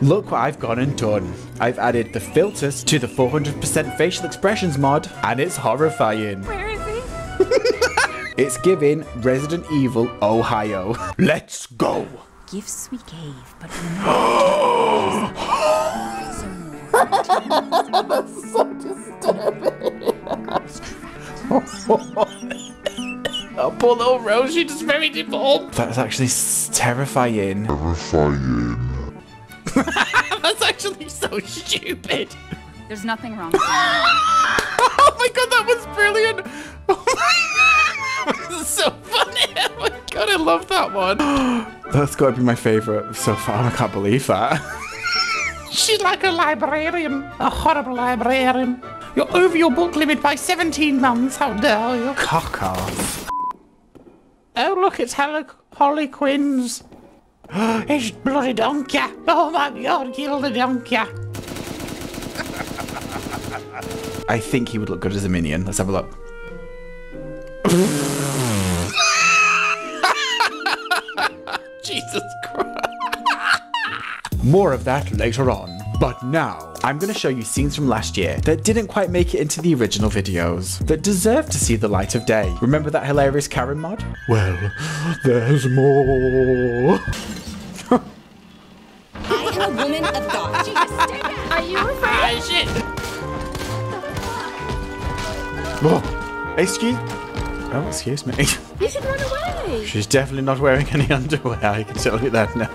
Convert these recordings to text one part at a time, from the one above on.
Look what I've gone and done. I've added the filters to the 400% facial expressions mod, and it's horrifying. Where is he? It's giving Resident Evil Ohio. Let's go! Gifts we gave, but we Oh, That's so disturbing. Oh poor little Rose, she just very deformed. That's actually terrifying. Terrifying. So stupid. There's nothing wrong. Oh my god, that was brilliant. Oh my god, this is so funny. Oh my god, I love that one. That's got to be my favorite so far. I can't believe that. She's like a librarian, a horrible librarian. You're over your book limit by 17 months, how dare you? Cock off. Oh, look, it's Holly Quinn's. it's bloody donkey. Oh my god, kill the donkey. I think he would look good as a minion. Let's have a look. Jesus Christ. More of that later on. But now, I'm going to show you scenes from last year that didn't quite make it into the original videos, that deserve to see the light of day. Remember that hilarious Karen mod? Well, there's more. Oh, excuse. Oh, excuse me. You should run away. She's definitely not wearing any underwear, I can tell you that now.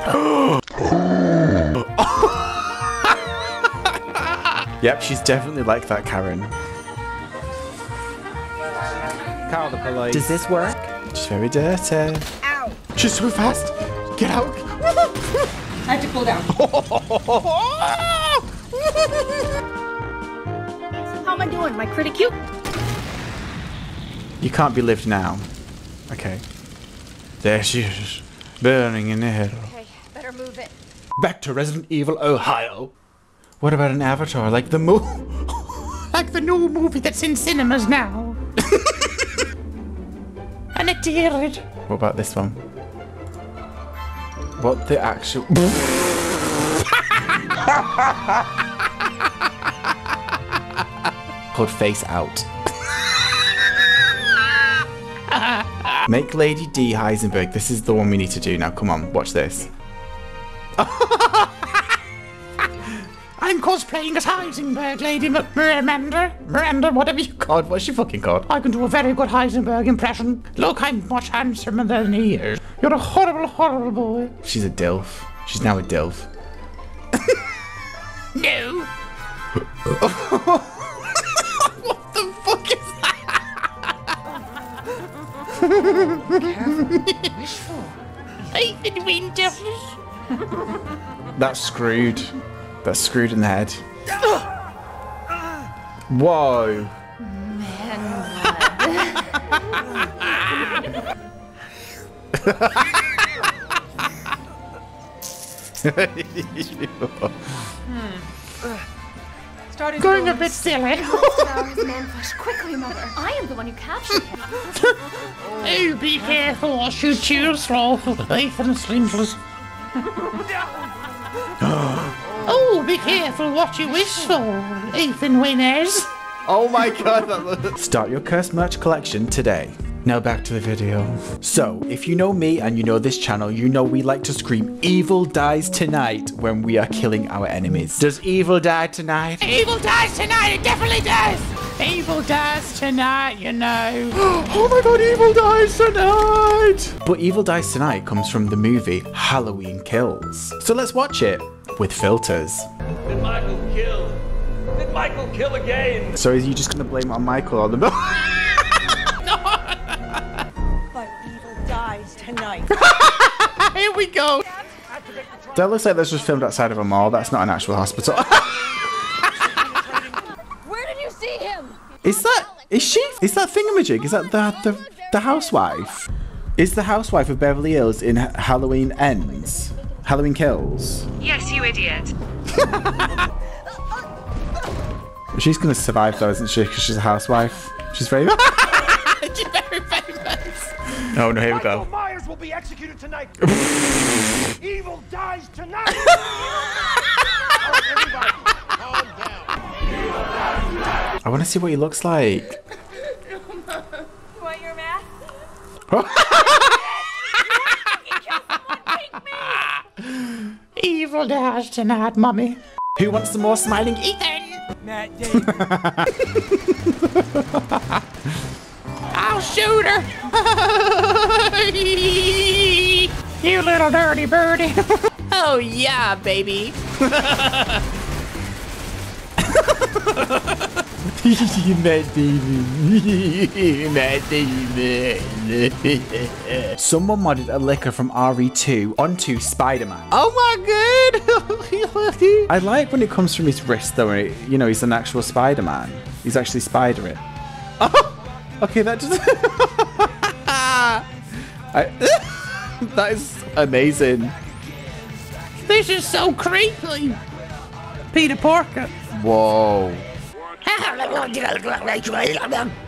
yep, she's definitely like that, Karen. Call the police. Does this work? She's very dirty. Ow. She's so fast. Get out. I have to cool down. How am I doing? My critic cute? You can't be lived now. Okay. There she is, burning in hell. Okay, better move it. Back to Resident Evil Ohio. What about an avatar like the movie? Like the new movie that's in cinemas now. and it did. It. What about this one? What the actual? Called Face Out. Make Lady D Heisenberg. This is the one we need to do now. Come on, watch this. I'm cosplaying as Heisenberg, Lady M- Miranda. Miranda, whatever you call God, what's she fucking called? I can do a very good Heisenberg impression. Look, I'm much handsomer than he is. You're a horrible, horrible boy. She's a DILF. She's now a DILF. No. Ethan Winter. That's screwed. That's screwed in the head. Whoa. Hmm. Started Going a bit silly. Quickly, mother. I am the one who captured him. Oh, be careful what you choose for. Ethan Slimslers. oh, be careful what you wish for. Ethan Winners. Oh my god. Start your cursed merch collection today. Now back to the video. So, if you know me and you know this channel, you know we like to scream evil dies tonight when we are killing our enemies. Does evil die tonight? Evil dies tonight. It definitely does. Evil dies tonight, you know. oh my god, evil dies tonight! But evil dies tonight comes from the movie Halloween Kills. So let's watch it with filters. Did Michael kill? Did Michael kill again? So is you just gonna blame on Michael or the dies tonight. Here we go. That looks like this was filmed outside of a mall. That's not an actual hospital. Where did you see him? is that is she? Is that thingamajig? Is that the the, the housewife? Is the housewife of Beverly Hills in Halloween Ends? Halloween Kills? Yes, you idiot. She's gonna survive though, isn't she? Because she's a housewife. She's very. She's very famous. oh no! Here we go. Myers will be executed tonight. Evil dies tonight. Everybody, calm down. I want to see what he looks like. You want your mask? Evil dies tonight, mummy. Who wants some more smiling Ethan? Matt Damon. I'll shoot her. you little dirty birdie. oh yeah, baby. Matt Damon. Matt Damon. Someone modded a Licker from RE2 onto Spider-Man. Oh my god. I like when it comes from his wrist though, it, you know, he's an actual Spider-Man. He's actually Spider-It. Oh, okay, that just... I, that is amazing. this is so creepy. Peter Porker. Whoa.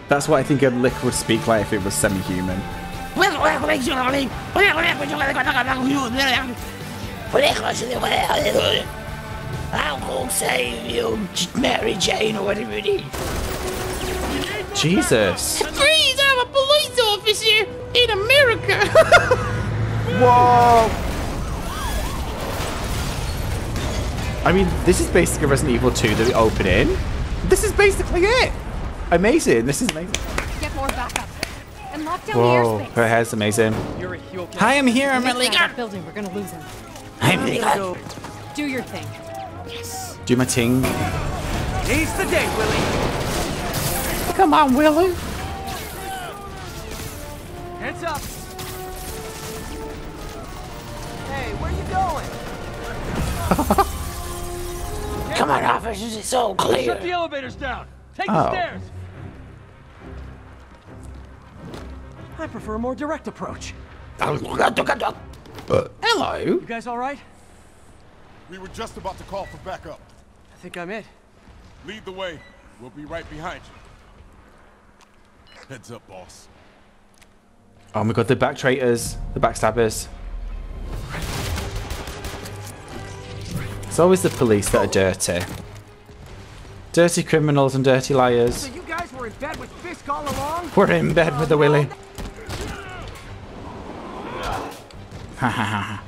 That's what I think a lick would speak like if it was semi-human. I'll go save you, Mary Jane or whatever it is. Jesus. Please, I'm a police officer in America. Whoa. I mean, this is basically Resident Evil 2 that we open in. This is basically it. Amazing. This is amazing. Get more backup. And lock down Whoa, the airspace. her hair's amazing. You're a heel. Hi, I'm here. I'm Get really out of that building. We're gonna lose him. I'm really good. Do your thing. Yes. Do my ting. He's the day, Willie. Come on, Willie. Heads up. Hey, where you going? Come on, officers. It's all clear. Shut the elevators down. Take Oh. the stairs. I prefer a more direct approach. Hello. You guys all right? We were just about to call for backup. I think I'm it. Lead the way. We'll be right behind you. Heads up, boss. Oh my god, the back traitors, the backstabbers. It's always the police that are dirty. Dirty criminals and dirty liars. So you guys were in bed with Fisk all along? We're in bed with the Willy. Ha ha ha.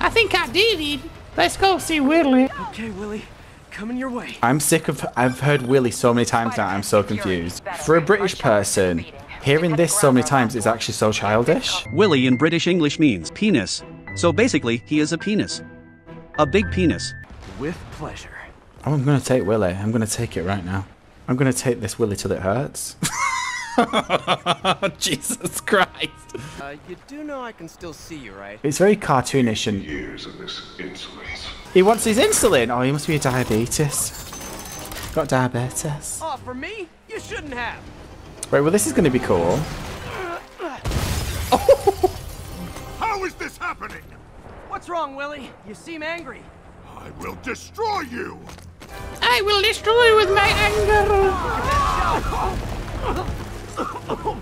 I think I did it. Let's go see Willie. Okay, Willie. Coming your way. I'm sick of. I've heard Willy so many times now. I'm so confused. For a British person, hearing this so many times is actually so childish. Willy in British English means penis. So basically, he is a penis. A big penis. With pleasure. Oh, I'm gonna take Willy. I'm gonna take it right now. I'm gonna take this Willy till it hurts. Jesus Christ! Uh, you do know I can still see you, right? It's very cartoonish and Years of this insolence. he wants his insulin. Oh, he must be a diabetes. Got diabetes. Oh, for me? You shouldn't have. Right, well, this is gonna be cool. Oh. How is this happening? What's wrong, Willie? You seem angry. I will destroy you! I will destroy you with my anger.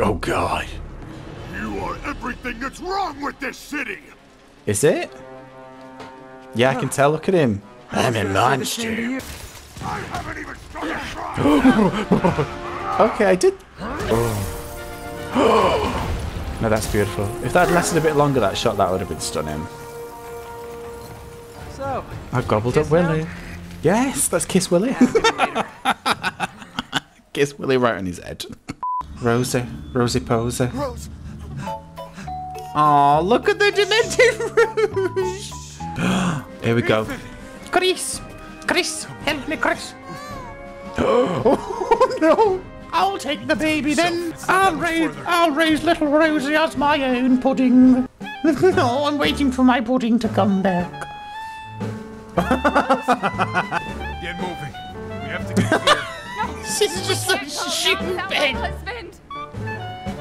Oh God. You are everything that's wrong with this city! Is it? Yeah, I can tell. Look at him. I'm a monster. I haven't even started crying! Okay, I did. no, that's beautiful. If that had lasted a bit longer, that shot, that would have been stunning. So, I gobbled up Kiss? Willie. Yes, let's kiss Willie. Later. kiss Willie right on his head. Rosie, Rosie Poser. Rose, Oh, look at the demented rouge. Here we go. Chris, Chris, help me, Chris. Oh no! I'll take the baby then. I'll raise, I'll raise little Rosie as my own pudding. no, I'm waiting for my pudding to come back. get moving. We have to get clear. This is just so stupid. husband.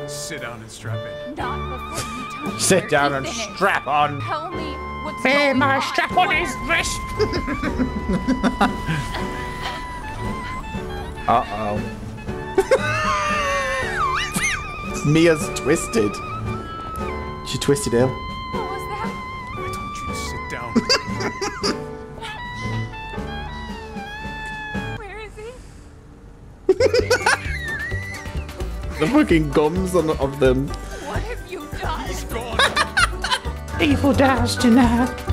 Sit down and strap in. Not before you tell me Sit where down and finished. strap on. Tell me what's There, going my on. strap on his wrist. Uh oh. Mia's twisted. She twisted ill. The fucking gums on of them. What have you done? He's gone. Evil Dastiner.